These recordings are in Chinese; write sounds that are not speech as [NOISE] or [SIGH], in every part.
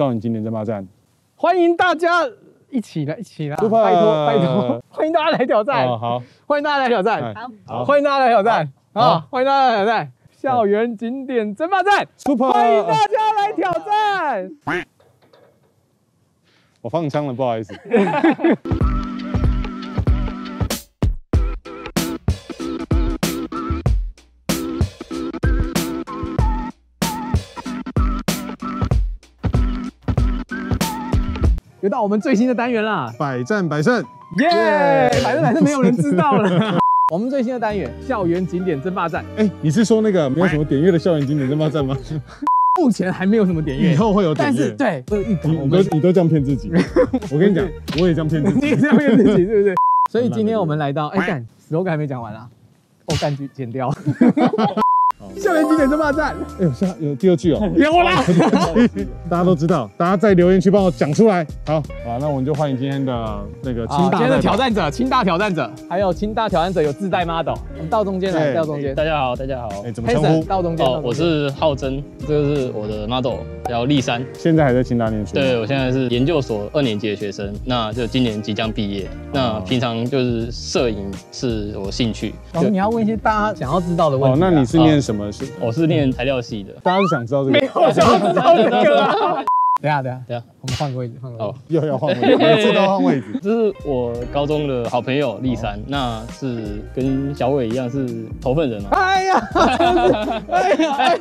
少年经典争霸战。欢迎大家一起来，一起来，拜 Super 托拜托，[LAUGHS] 欢迎大家来挑战，哦，好，欢迎大家来挑战，哎好。欢迎大家来挑战，好。啊，欢迎大家来挑战。校园景点争霸战，，Super，欢迎大家来挑战。我放枪了，不好意思。[LAUGHS] 又到我们最新的单元啦，百战百胜，耶！百战百胜没有人知道了。[LAUGHS] 我们最新的单元校园景点争霸战，哎，你是说那个没有什么点阅的校园景点争霸战吗？目前还没有什么点阅以，后会有点阅但是。对，我有预感，你你都你都这样骗自己，[LAUGHS] 我跟你讲，我也这样骗自己。[LAUGHS] 你也这样骗自己，是不是？所以今天我们来到，哎干，slogan 还没讲完啊，哦干句剪掉。校园经典争霸战哎呦，下有第二句哦，有啦，[LAUGHS] 大家都知道，大家在留言区帮我讲出来。好，好，那我们就欢迎今天的那个，清大今天的挑战者，清大挑战者，还有清大挑战者有自带 model，我们到中间来，到中间。大家好，大家好。哎，怎么称呼？到中间。哦我是浩真，这个是我的 model，叫立山。现在还在清大念书？对，我现在是研究所二年级的学生，那就今年即将毕业。那平常就是摄影是我兴趣，老师，你要问一些大家想要知道的问哦，题啊。那你是念什么？是我是念材料系的。大家是想知道这个？我想知道这个啊。[LAUGHS] 等下，等下，等下，我们换个位置，换个位哦。又要换位置，每次都要换位置。这是我高中的好朋友立山，那是跟小伟一样是头份人嘛。哎呀，哎呀，哎呀，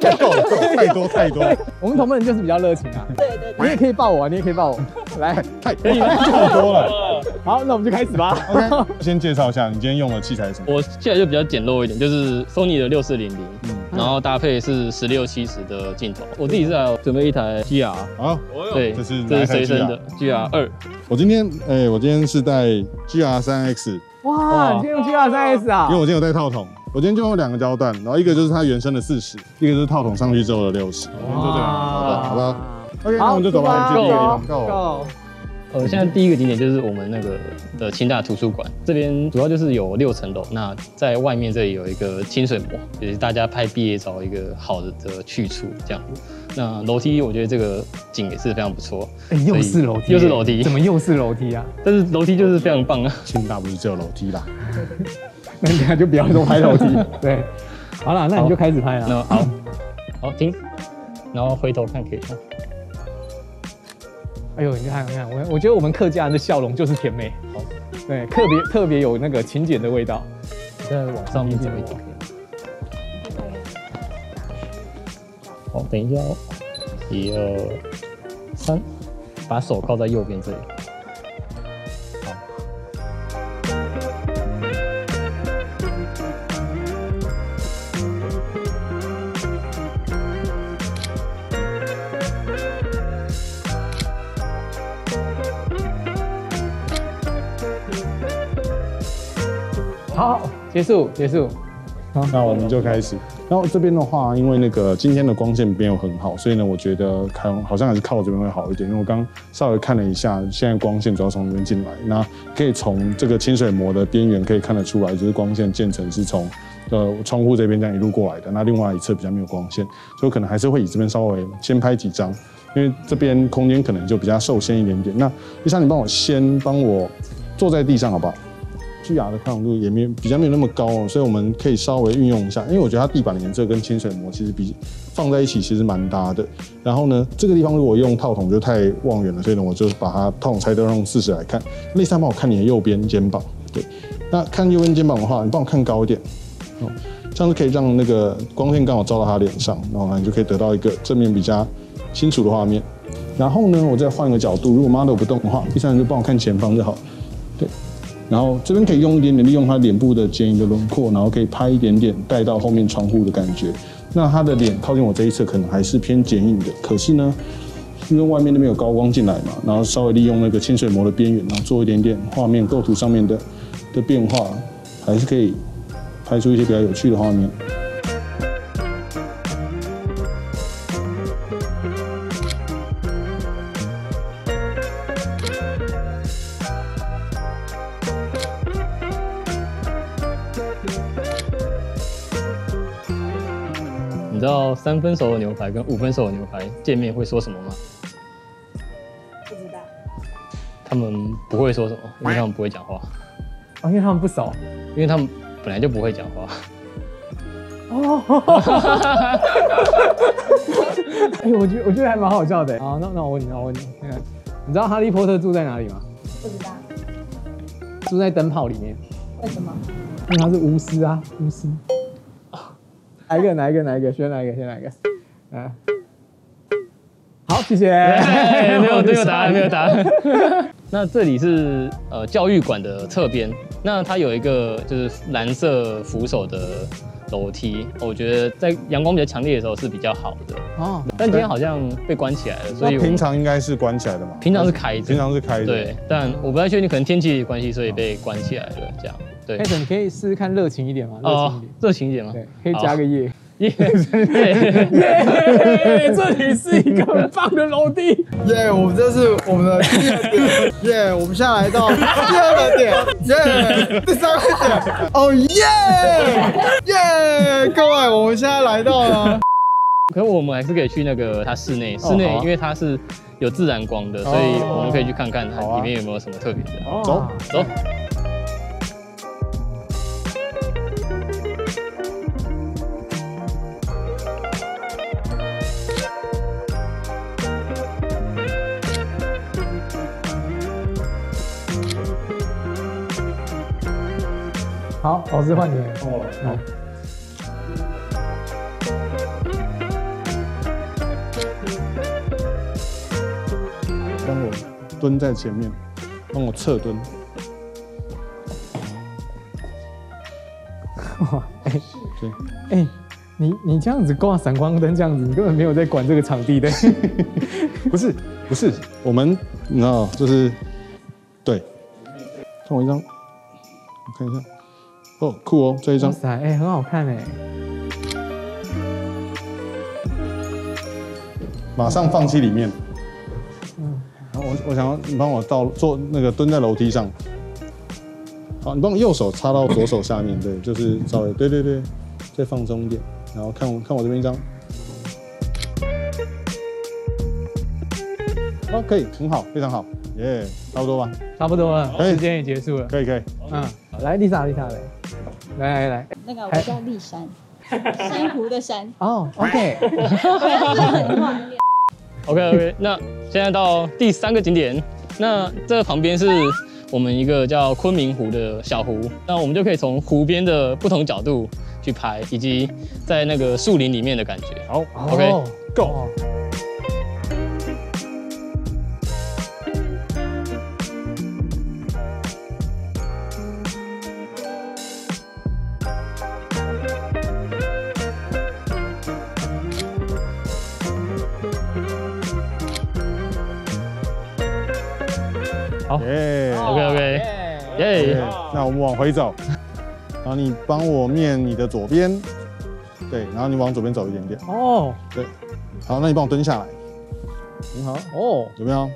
太多太多，我们同门人就是比较热情啊。对对，你也可以抱我啊，你也可以抱我。[LAUGHS] 来，太可以太多了。[LAUGHS] 好，那我们就开始吧。OK，先介绍一下你今天用的器材是什么？我现在就比较简陋一点，就是 Sony 的六四零零，嗯，然后搭配是十六七十的镜头。我自己是还有准备一台 GR，啊，对，这是这是随身的 GR 二。我今天哎，我今天是带 GR 三 X，哇，你今天用 G R 三 S 啊因为？我今天有带套筒。我今天就用两个焦段，然后一个就是它原生的四十，一个就是套筒上去之后的六十。我今天就这样，好吧，好吧？OK，那我们就走吧，去第一个地方。Go。呃，现在第一个景点就是我们那个的清大图书馆，这边主要就是有六层楼。那在外面这里有一个清水模，也是大家拍毕业照一个好的的去处，这样。那楼梯我觉得这个景也是非常不错，哎，又是楼梯，又是楼梯怎么又是楼梯啊？[LAUGHS] 但是楼梯就是非常棒啊。清大不是只有楼梯啦，[LAUGHS] 那等下就不要多拍楼梯。[LAUGHS] 对，好了，那你就开始拍了。那好，好停，然后回头看可以看。哎呦，你看，你看，我我觉得我们客家人的笑容就是甜美，好，对，特别特别有那个勤俭的味道。再往上面走一点。好，等一下哦，一二三，把手靠在右边这里。好，结束，结束。好那我们就开始。然后这边的话，因为那个今天的光线没有很好，所以呢，我觉得看好像还是靠这边会好一点。因为我刚稍微看了一下，现在光线主要从这边进来，那可以从这个清水膜的边缘可以看得出来，就是光线渐层是从呃窗户这边这样一路过来的。那另外一侧比较没有光线，所以可能还是会以这边稍微先拍几张，因为这边空间可能就比较受限一点点。那丽莎，你帮我先帮我坐在地上好不好？巨牙的抗氧度也没比较没有那么高哦，所以我们可以稍微运用一下，因为我觉得它地板的颜色跟清水膜其实比放在一起其实蛮搭的。然后呢，这个地方如果用套筒就太望远了，所以呢我就把它套筒拆掉，用四十来看。类似帮我看你的右边肩膀，对，那看右边肩膀的话，你帮我看高一点，哦，这样子可以让那个光线刚好照到他脸上，然后呢你就可以得到一个正面比较清楚的画面。然后呢，我再换一个角度，如果 model 不动的话，第三人就帮我看前方就好，对。然后这边可以用一点点利用他脸部的剪影的轮廓，然后可以拍一点点带到后面窗户的感觉。那他的脸靠近我这一侧可能还是偏剪影的，可是呢，因为外面那边有高光进来嘛，然后稍微利用那个清水膜的边缘，然后做一点点画面构图上面的的变化，还是可以拍出一些比较有趣的画面。你知道三分熟的牛排跟五分熟的牛排见面会说什么吗？不知道他们不会说什么，因为他们不会讲话，哦，因为他们不熟。因为他们本来就不会讲话。哦，[LAUGHS] 哎，我觉我觉得还蛮好笑的。好，那那我问你，那我问你，那个你知道哈利波特住在哪里吗？不知道住在灯泡里面，为什么？因为他是巫师啊，巫师。哪一个？哪一个？哪一个？选哪一个？选哪一个？嗯，好，谢谢。哎没有没有答案，没有答案。[LAUGHS] 那这里是呃教育馆的侧边，那它有一个就是蓝色扶手的楼梯，我觉得在阳光比较强烈的时候是比较好的。哦，但今天好像被关起来了，所以平常应该是关起来的嘛？平常是开着，平常是开着。对，但我不太确定，可能天气的关系，所以被关起来了。这样对佩。森，你可以试试看热情一点嘛？热情一点。热情一点嘛？对，可以加个耶。耶 [LAUGHS] 耶，这里是一个很棒的楼梯。耶我们这是我们的第二点，耶我们现在来到第二个点，耶第三个点，哦耶耶，各位，我们现在来到了，可我们还是可以去那个它室内，室内因为它是有自然光的，所以我们可以去看看它里面有没有什么特别的。走走。好，老师换你。哦，好。帮我蹲在前面，帮我侧蹲。[LAUGHS] 哇，哎对，哎，你你这样子挂闪光灯这样子，你根本没有在管这个场地的。[LAUGHS] 不是不是，我们你知道就是对，看我一张，我看一下，哦酷哦，这一张哇塞，哎，很好看哎。马上放弃里面。嗯，好我我想要你帮我到坐那个蹲在楼梯上。好，你帮我右手插到左手下面，[LAUGHS] 对，就是稍微对对对，再放松一点，然后看我看我这边一张。哦，可以，很好，非常好，耶、差不多吧？差不多了，时间也结束了。可以可以。嗯，来，丽莎，丽莎来，来来来。那个我叫立山，[LAUGHS] 珊瑚的珊。哦，[LAUGHS] OK，OK OK，那现在到第三个景点，那这旁边是我们一个叫昆明湖的小湖，那我们就可以从湖边的不同角度去拍，以及在那个树林里面的感觉。好，OK，好。耶、OK OK，耶。耶，那我们往回走，然后你帮我面你的左边，对，然后你往左边走一点点，哦。对，好，那你帮我蹲下来，很好，哦。有没有？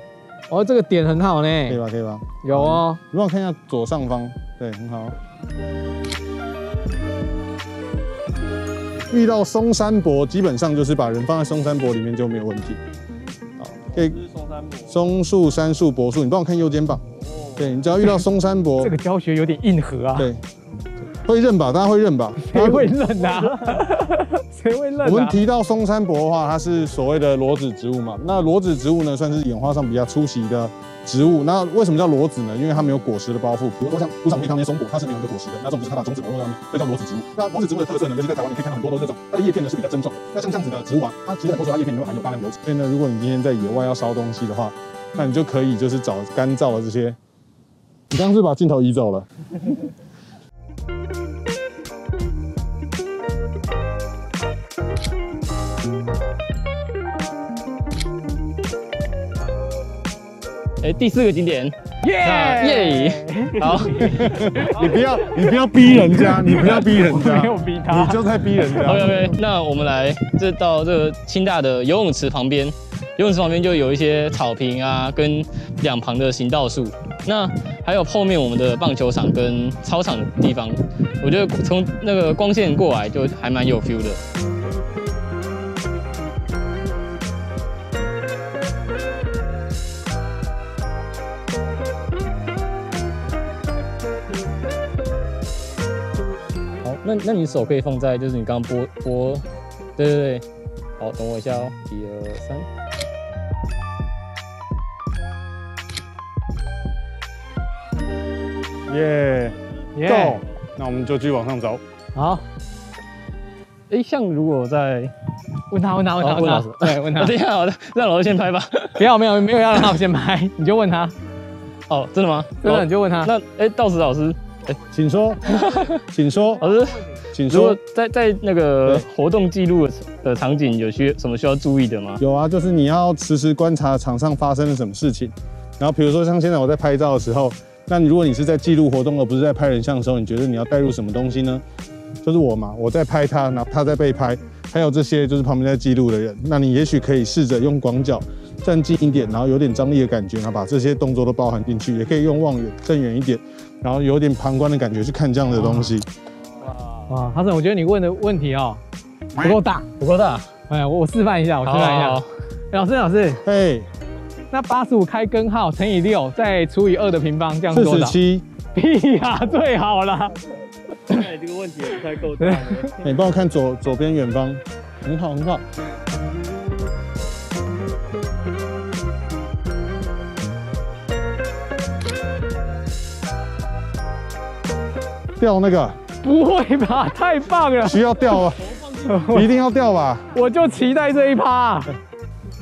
哦，这个点很好呢。可以，吧？可以吧？有哦。你帮我看一下左上方，对，很好。遇到松山博，基本上就是把人放在松山博里面就没有问题。好，可以。松树、杉树、柏树，你帮我看右肩膀。对你只要遇到松山柏 [LAUGHS] 这，个教学有点硬核啊。对，会认吧？大家会认吧？谁会认啊？[LAUGHS] 谁会认啊？我们提到松山柏的话，它是所谓的裸子植物嘛。那裸子植物呢，算是演化上比较出息的植物。那为什么叫裸子呢？因为它没有果实的包覆。比如说像路上可以看到那些松果，它是没有一个果实的，那这种就是它把种子裸露在外面，这叫裸子植物。那裸子植物的特色呢，就是在台湾你可以看到很多都是这种，它的叶片呢是比较珍重的。那像这样子的植物啊，它其实很多时候它叶片里面含有大量油脂。所以呢，如果你今天在野外要烧东西的话，那你就可以就是找干燥的这些。你刚刚是把镜头移走了。[LAUGHS] 哎，第四个景点，那耶！耶，[LAUGHS] 好，[LAUGHS] 你不要，你不要逼人家，[LAUGHS] 你不要逼人家，没有逼他。你就在逼人家。OK OK，那我们来这到这个清大的游泳池旁边，游泳池旁边就有一些草坪啊，跟两旁的行道树。那还有后面我们的棒球场跟操场的地方，我觉得从那个光线过来就还蛮有 feel 的。那那你手可以放在就是你刚刚拨拨，对对对，好，等我一下哦，一二三，耶耶！那我们就继续往上走。好，哎，像如果在，问他问他问他问他。对，问他，等一下，好的，让老师先拍吧。[LAUGHS] 不要没有没有要让他们先拍，[LAUGHS] 你就问他，哦，真的吗？真的你就问他。那哎，道士老师，请说，请说，老师，请如果说。在在那个活动记录的的场景有需什么需要注意的吗？有啊，就是你要实时观察场上发生了什么事情。然后比如说像现在我在拍照的时候，那你如果你是在记录活动而不是在拍人像的时候，你觉得你要带入什么东西呢？就是我嘛，我在拍他，然后他在被拍，还有这些就是旁边在记录的人。那你也许可以试着用广角站近一点，然后有点张力的感觉，然后把这些动作都包含进去。也可以用望远站远一点，然后有点旁观的感觉去看这样的东西。哇，哈森，我觉得你问的问题哦不够大。不够大，哎，我我示范一下，我示范一下老师老师，嘿，那八十五开根号乘以六再除以二的平方，这样多少？十七，屁呀，最好啦。看来这个问题也不太够大。[LAUGHS] 你帮我看左左边远方，很好很好。掉那个不会吧？[LAUGHS] 太棒了！需要掉啊，[LAUGHS] 一定要掉吧？我就期待这一趴。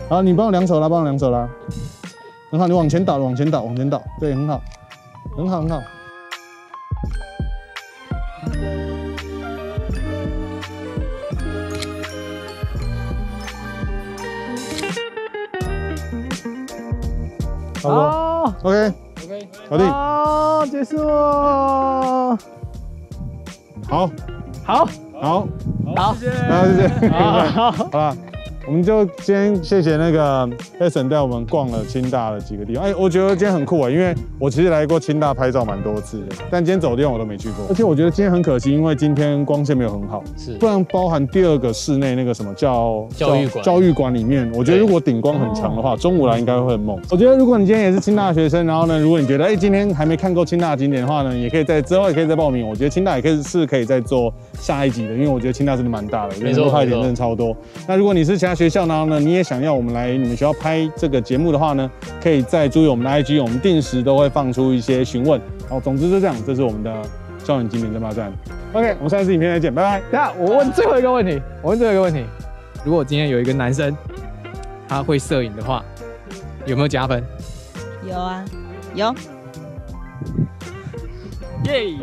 好，你帮我两手啦，帮我两手啦，很好，你往前倒，往前倒，往前倒，对，很好，很好，很好。好，？OK，OK，搞定，好，结束。好，好，好，好，谢谢，好，谢谢。好，好了，我们就先谢谢那个 Jason 带我们逛了清大的几个地方。哎、我觉得今天很酷啊，因为我其实来过清大拍照蛮多次的，但今天走的地方我都没去过。而且我觉得今天很可惜，因为今天光线没有很好，是不然包含第二个室内那个什么叫教育馆教育馆里面，我觉得如果顶光很强的话，中午来应该会很猛。我觉得如果你今天也是清大学生，然后呢，如果你觉得哎、今天还没看够清大的景点的话呢，也可以在之后也可以再报名。我觉得清大也可以是可以再做下一集的，因为我觉得清大真的蛮大的，人多拍点真的超多。那如果你是其他学校，然后呢，你也想要我们来你们学校拍这个节目的话呢，可以再注意我们的 IG，我们定时都会放出一些询问。好，总之就这样，这是我们的校园经典争霸战。OK，我们下次影片再见，拜拜。等下我问最后一个问题，我问最后一个问题：如果今天有一个男生他会摄影的话，有没有加分？有啊，有。耶！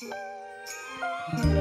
拜。